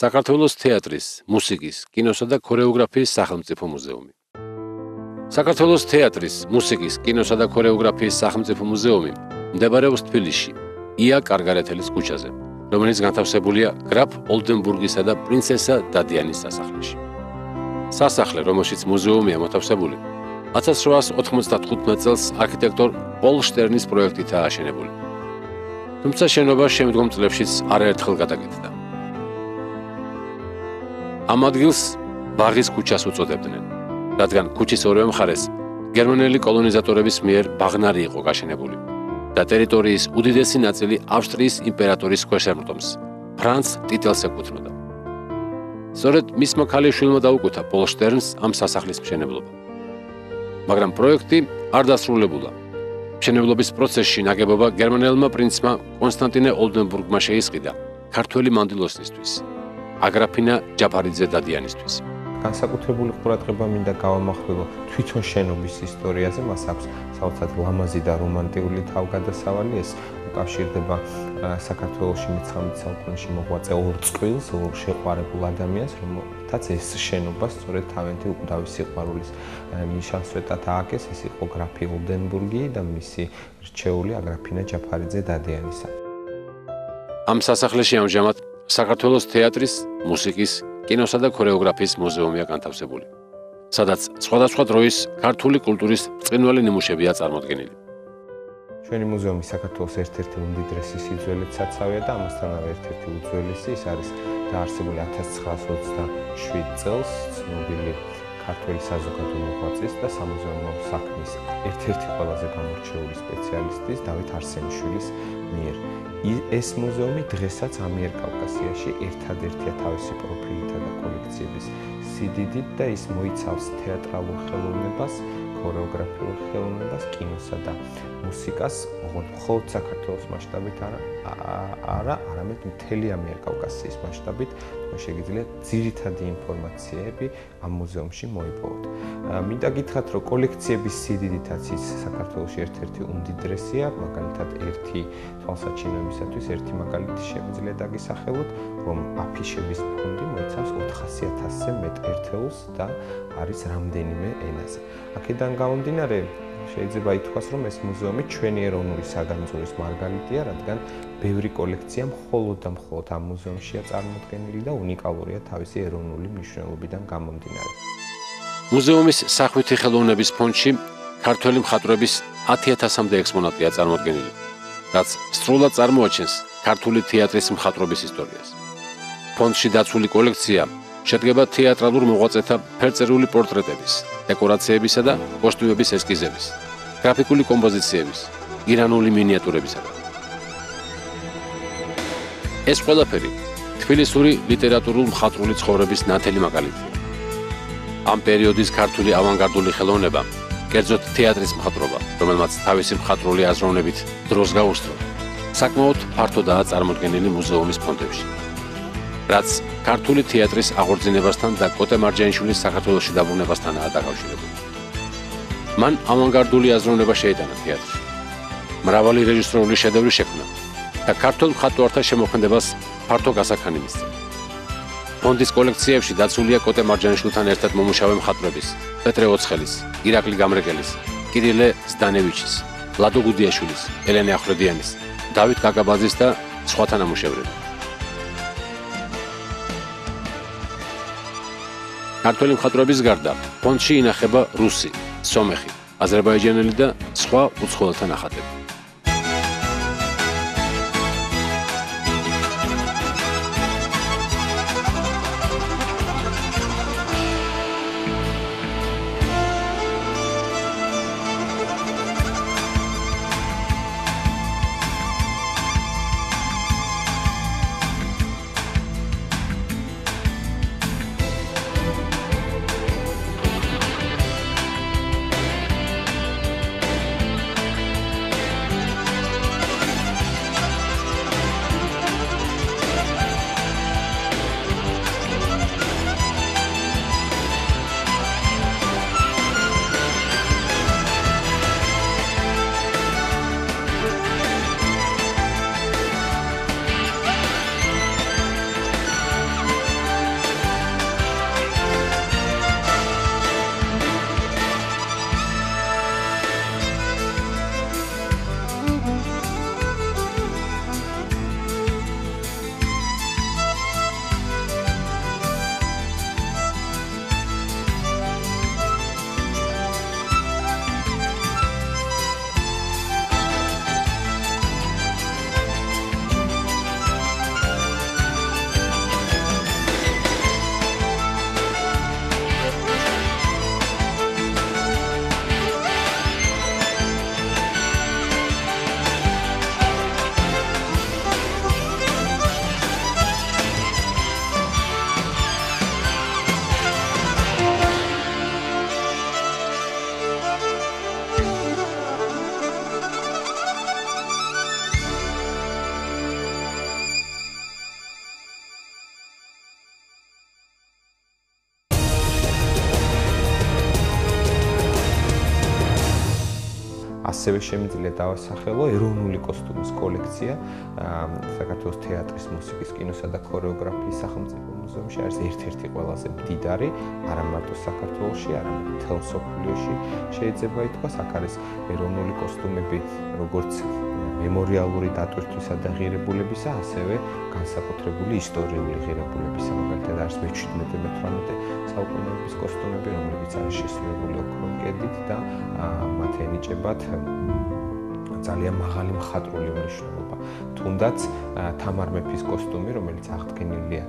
საქართველოს თეატრის, მუსიკის, კინოსა და ქორეოგრაფიის სახელმწიფო მუზეუმი. საქართველოს თეატრის, მუსიკის, კინოსა და ქორეოგრაფიის სახელმწიფო მუზეუმი მდებარეობს თბილისში, ია კარგარეთელის ქუჩაზე, რომელიც განთავსებულია გრაფ ოლდენბურგისა და პრინცესა დადიანის სასახლეში. სასახლე, რომელშიც მუზეუმია მოთავსებული, 1895 წელს არქიტექტორ პოლ შტერნის პროექტითაა აშენებული. თუმცა შენობა შემდგომ წლებშიც არაერთხელ გადაკეთდა. ამ ადგილს ბაღის ქუჩას უწოდებდნენ, რადგან ქუჩის ორივე მხარეს გერმანელი კოლონიზატორების მიერ ბაღნარი იყო გაშენებული და ტერიტორიის უდიდესი ნაწილი ავსტრიის იმპერატორის ქვეშ ემრტომს, ფრანც ტიტელს ეკუთვნოდა. სწორედ მისმა ქალიშვილმა დაუკუთა პოლ შტერნს ამ სასახლის მშენებლობა. მაგრამ პროექტი არ დასრულებულა. მშენებლობის პროცესში ნაგებობა გერმანელმა პრინცმა კონსტანტინე ოლდენბურგმა შეისყიდა ქართველი მანდილოსნისთვის. აგრაფინა ჯაფარიძე დადიანისთვის. განსაკუთრებული ყურადღება მინდა გავამახვილო თვითონ შენობის ისტორიაზე, მას აქვს საოცრად ლამაზი და რომანტიკული თავგადასავალი, ეს უკავშირდება საქართველოსში მე-19 საუკუნეში მოღვაწე ორ წყვილს, ორ შეყვარებულ ადამიანს, რომელთაც ეს შენობა სწორედ თავენთი უკვდავი სიყვარულის ნიშანსვეტად ააგეს, ეს იყო გრაფი ოლდენბურგი და მისი რჩეული აგრაფინა ჯაფარიძე დადიანისა. ამ სასახლეში ამჟამად საქართველოს თეატრის, მუსიკის, კინოსა და ქორეოგრაფიის მუზეუმია განთავსებული, სადაც სხვადასხვა დროის ქართული კულტურის წინვალი ნიმუშებია წარმოდგენილი. ჩვენი მუზეუმი საქართველოს ერთ-ერთი უმდიდრესი სიძველით საცავია და ამასთანავე ერთ-ერთი უძველესი, ის არის დაარსებული 1927 წელს, ცნობილი ქართული საზოგადო მოღვაწის და სამუზეუმო საქმის ერთ-ერთი ყველაზე გამორჩეული სპეციალისტის დავით არსენიშვილის მიერ. ეს მუზეუმი დღესაც ამიერკავკასიაში ერთადერთია თავისი პროფილითა და კოლექციების სიდიდით და ის მოიცავს თეატრალურ ხელოვნებას, ქორეოგრაფიულ ხელოვნებას, კინოსა და მუსიკას, მხოლოდ საქართველოს მასშტაბით არა, არა, არამედ მთელი ამიერკავკასიის მასშტაბით, შეგიძლიათ ძირითადი ინფორმაციები ამ მუზეუმში მოიპოვოთ. მინდა გითხრათ, რომ კოლექციების სიდიდითაც ის საქართველოს ერთ-ერთი უმდიდრესია, მაგალითად, ერთი თვალსაჩინოებისათვის ერთი მაგალითი შეგვიძლია დაგისახელოთ, რომ აფიშების ფონდი მოიცავს 400000-ზე მეტ ერთეულს და არის რამდენიმე ენაზე. აქედან გამომდინარე, შეიძლება ითქვას, რომ ეს მუზეუმი ჩვენი ეროვნული საგანძურის მარგალიტია, რადგან ბევრი კოლექცია მხოლოდ და მხოლოდ ამ მუზეუმშია წარმოდგენილი და უნიკალურია თავისი ეროვნული მნიშვნელობიდან გამომდინარე. მუზეუმის სახვითი ხელოვნების ფონდში ქართველი მხატვრების 10000-მდე ექსპონატია წარმოდგენილი, რაც სრულად წარმოაჩენს ქართული თეატრის მხატვრობის ისტორიას. ფონდში დაცული კოლექცია შედგება თეატრალურ მოღვაწეთა ფერწერული პორტრეტების, დეკორაციებისა და კოსტიუმების ესკიზების, გრაფიკული კომპოზიციების, ირანული მინიატურებისა. ეს ყველაფერი თბილისური ლიტერატურულ მხატვრული ცხოვრების ნათელი მაგალითია. ამ პერიოდის ქართული ავანგარდული ხელოვნება, კერძოდ თეატრის მხატვრობა, რომელმაც თავისი მხატვრული აზროვნებით დროს გაუსწრო, საკმაოდ ფართოდაა წარმოდგენილი მუზეუმის ფონდებში. რაც ქართული თეატრის აღორძინებასთან და კოტე მარჯანიშვილის საქართველოსში დაბრუნებასთანაა დაკავშირებული. მან ავანგარდული აზროვნება შეიტანა თეატრში. მრავალი რეჟისორული შედევრი შექმნა და ქართულ მხატვართა შემოქმედებას ფართო გასახანი მისცა. ფონდის კოლექციებში დაცულია კოტე მარჯანიშვილთან ერთად მომუშავე მხატვრების პეტრე ოცხელის, ირაკლი გამრეკელის, კირილე ზდანევიჩის, ლადო გუდიაშვილის, ელენე ახვლედიანის, დავით კაკაბაძის და სხვათა ნამუშევრები. ქართველი მხატვრების გარდა ფონდში ინახება რუსი, სომეხი, აზერბაიჯანელი და სხვა უცხოელთა ნახატები. ასევე შემიძლია დავასახელო ეროვნული კოსტუმის კოლექცია საქართველოს თეატრის, მუსიკის, კინოსა და ქორეოგრაფიის სახელმწიფო მუზეუმში. არის ერთ-ერთი ყველაზე მდიდარი, არა მარტო საქართველოში, არამედ მთელ მსოფლიოში შეიძლება ითქვას, აქ არის ეროვნული კოსტუმები, როგორც მემორიალური დატვირთვისა და ღირებულებისა, ასევე განსაკუთრებული ისტორიული ღირებულებისა, მაგალითად არის მე-17-18 საუკუნეების კოსტუმები, რომლებიც არის შესრულებული ოქროს კედით და მათ ენიჭებათ ძალიან მაღალი მხატვრული მნიშვნელობა. თუნდაც თამარ მეფის კოსტუმი, რომელიც აღდგენილია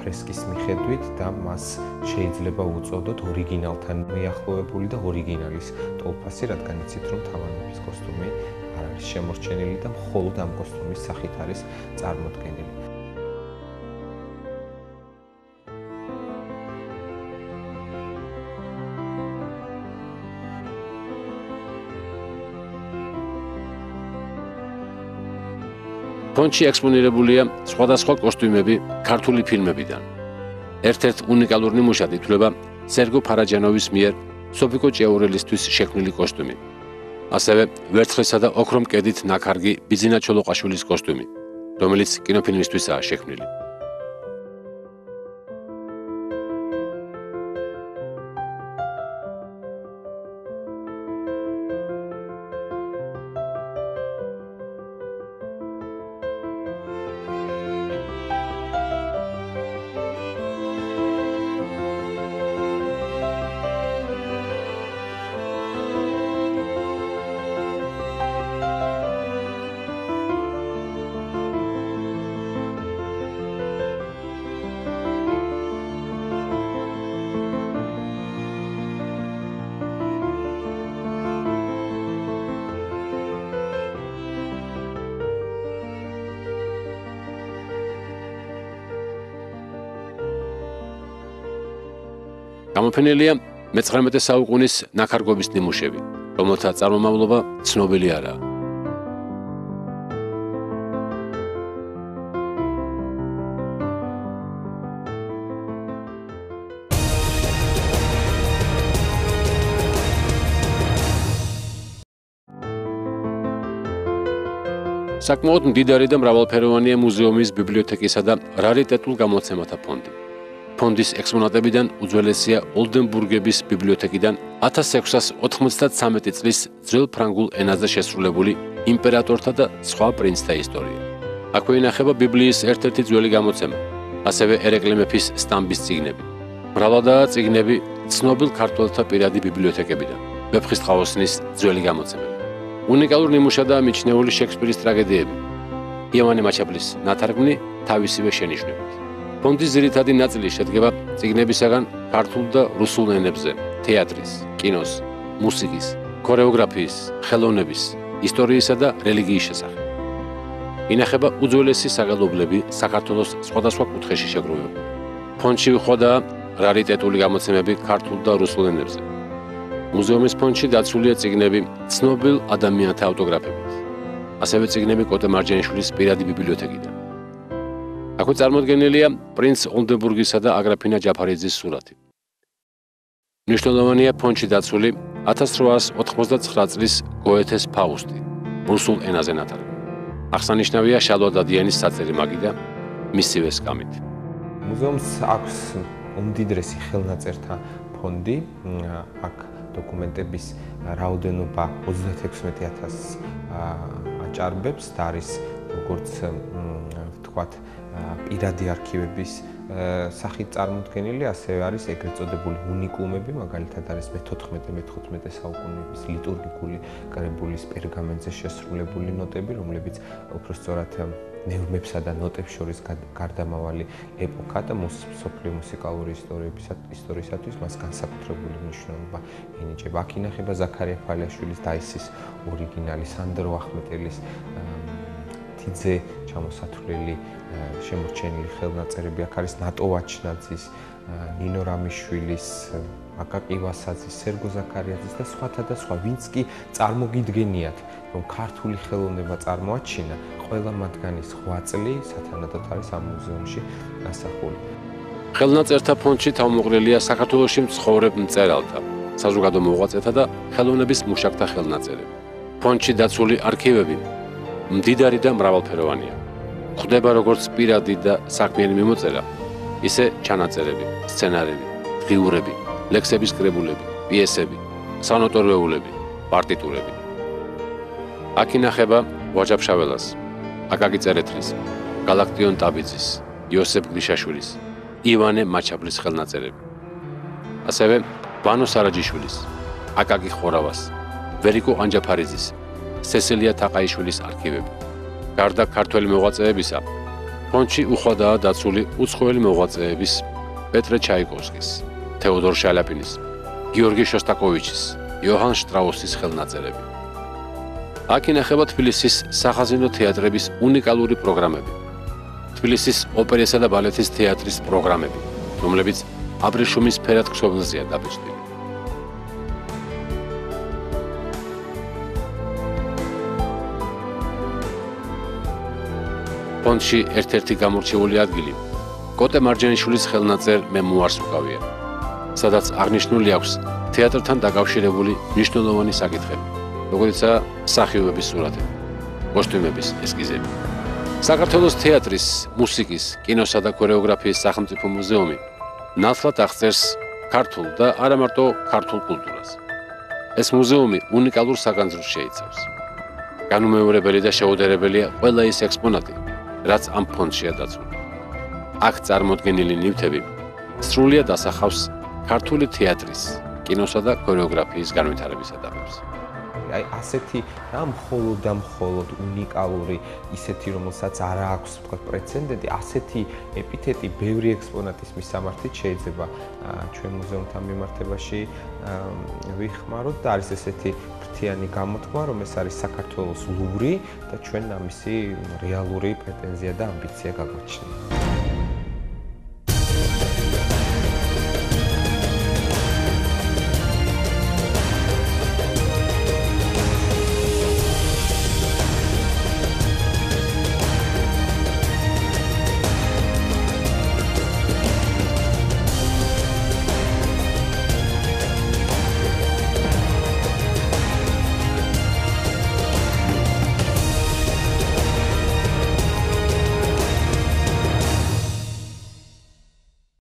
ფრესკის მიხედვით და მას შეიძლება უწოდოთ ორიგინალთან მიახლოებული და ორიგინალის ტოლფასი, რადგან იცით რომ თამარ მეფის კოსტუმი შემორჩენილი და მხოლოდ ამ კოსტუმის სახით არის წარმოდგენილი. ფონდში ექსპონირებულია სხვადასხვა კოსტიუმები ქართული ფილმებიდან. ერთ-ერთ უნიკალურ ნიმუშად ითვლება სერგო ფარაჯანოვის მიერ სოფიკო ჭეურელისთვის შექმნილი კოსტიუმი. ასევე ვერცხლისა და ოქრომ კედით ნაკარგი ბიძინა ჩოლოყაშვილის კოსტიუმი, რომელიც კინოფილმისთვისაა შექმნილი. გამოფენილია მე-19 საუკუნის ნაქარგობის ნიმუშები, რომელთა წარმომავლობა ცნობილი არაა. საკმაოდ მდიდარი და მრავალფეროვანია მუზეუმის ბიბლიოთეკისა და რარიტეტულ გამოცემათა ფონდი. ფონდის ექსპონატებიდან უძველესია ოლდენბურგების ბიბლიოთეკიდან 1693 წლის ძველ ფრანგულ ენაზე შესრულებული იმპერატორთა და სხვა პრინცთა ისტორია. აქვე ინახება ბიბლიის ერთ-ერთი ძველი გამოცემა, ასევე ერეკლე მეფის სტამბის წიგნები. მრავლადაა წიგნები ცნობილ ქართველთა პირადი ბიბლიოთეკებიდან. ვეფხისტყაოსნის ძველი გამოცემები. უნიკალური ნიმუშადაა მიჩნეული შექსპირის ტრაგედიები. იოანე მაჩაბლის ნათარგმნი თავისივე შენიშვნებით. ფონდის ძირითადი ნაწილი შედგება წიგნებისაგან ქართულ და რუსულ ენებზე, თეატრის, კინოს, მუსიკის, ქორეოგრაფიის, ხელოვნების, ისტორიისა და რელიგიის შესახებ. ინახება უძველესი საგალობლები საქართველოს სხვადასხვა კუთხეში შეგროვებული. ფონდში ხოდა რარიტეტული გამოცემები ქართულ და რუსულ ენებზე. მუზეუმის ფონდში დაცულია წიგნები ცნობილ ადამიანთა ავტოგრაფებით. ასევე წიგნები კოტე მარჯანიშვილის პირადი ბიბლიოთეკიდან. აქვე წარმოდგენილია პრინც ოლდენბურგისა და აგრაფინა ჯაფარიძის სურათი. ნიშნულოვანია ფონჩი დაცული 1899 წლის გოეთეს ფაუსტი, რუსულ ენაზე ნათარგმნი. აღსანიშნავია შალვა დადიანის საწერი მაგიდა მისივე სკამით. მუზეუმს აქვს უმდიდრესი ხელნაწერთა ფონდი, აქ დოკუმენტების რაოდენობა 36000 აჭარბებს და არის როგორც ვთქვათ, პირადი არქივების სახით წარმოქმნილი, ასევე არის ეგრეთ წოდებული უნიკუმები, მაგალითად არის მე-14-მე-15 საუკუნეების ლიტურგიკული კრებულის პერგამენტზე შესრულებული ნოტები, რომლებიც უფრო სწორად ნევრმებსა და ნოტებს შორის გარდამავალი ეპოქა და სოფლიო მუსიკალური ისტორიებისათვის ისტორიისათვის მას განსაკუთრებული მნიშვნელობა ენიჭება. აქ ინახება ზაქარია ფალიაშვილის დაისის ორიგინალი, სანდრო ახმეტელის თიძე ჩამოსათვლელი შემორჩენილი ხელნაწერები აქ არის ნატო ვაჩნაძის, ნინო რამიშვილის, აკაკი ვასაძის, სერგო ზაქარიაძის და სხვათა და სხვა, ვინც კი წარმოგიდგენიათ, რომ ქართული ხელოვნება წარმოაჩინა, ყველა მათგანის ღვაწლი სათანადოდ არის ამ მუზეუმში ასახული. ხელნაწერთა ფონდში თავმოყრილია საქართველოსი მცხოვრებ მწერალთა, საზოგადო მოღვაწეთა და ხელოვნების მუშაკთა ხელნაწერები. ფონდში დაცული არქივები მდიდარი და მრავალფეროვანია. ხდება როგორც პირადი და საქმიანი მიმოწერა, ისე ჩანაწერები, სცენარები, ღიურები, ლექსების კრებულები, პიესები, სანოტორიულები, პარტიტურები. აქ ინახება ვაჯაბ შაველას, აკაკი წერეთლის, გალაქტიონ ტაბიძის, იოსებ გრიშაშვილის, ივანე მაჩაბლის ხელნაწერები. ასევე ვანო სარაჯიშვილის, აკაკი ხორავას, ვერიკო ანჯაფარიძის, სესილია თაყაიშვილის არქივები. გარდა ქართველი მოღვაწეებისა, ფონდში უხვადაა დაცული უცხოელი მოღვაწეების პეტრე ჩაიკოვსკის, თეოდორ შალაპინის, გიორგი შოსტაკოვიჩის, იოჰან შტრაუსის ხელნაწერები. აქ ინახება თბილისის სახაზინო თეატრების უნიკალური პროგრამები. თბილისის ოპერისა და ბალეტის თეატრის პროგრამები, რომლებიც აბრეშუმის ფერად ქსოვილზეა დაბეჭდილი. ფონდში ერთ-ერთი გამორჩეული ადგილი კოტე მარჯანიშვილის ხელნაწერ მემუარს უკავია, სადაც აღნიშნული აქვს თეატრთან დაკავშირებული მნიშვნელოვანი საკითხები, როგორიცაა სახიობების სურათები, კოსტიუმების ესკიზები. საქართველოს თეატრის, მუსიკის, კინოსა და ქორეოგრაფიის სახელმწიფო მუზეუმი ნაცვლად აღწერს ქართულ და არა მარტო ქართულ კულტურას. ეს მუზეუმი უნიკალურ საგანძურს შეიცავს. განუმეორებელი და შეუდერებელია ყველა ის ექსპონატი, რაც ამ ფონდშია დაცული. აქ წარმოდგენილი ნივთები სრულიად ასახავს ქართული თეატრის, კინოსა და ქორეოგრაფიის განვითარების ეტაპებს. აი ასეთი რა მხოლოდ და მხოლოდ უნიკალური ისეთი რომელსაც არ აქვს თქვა პრეცედენტი ასეთი ეპითეტი ბევრი ექსპონატის მისამართით შეიძლება ჩვენ მუზეუმთან მიმართებაში ვიხმაროთ და არის ესეთი ერთიანი გამოთქმა, რომ ეს არის საქართველოს ლური და ჩვენ ამისი რეალური პრეტენზია და ამბიცია გაგვაჩნია.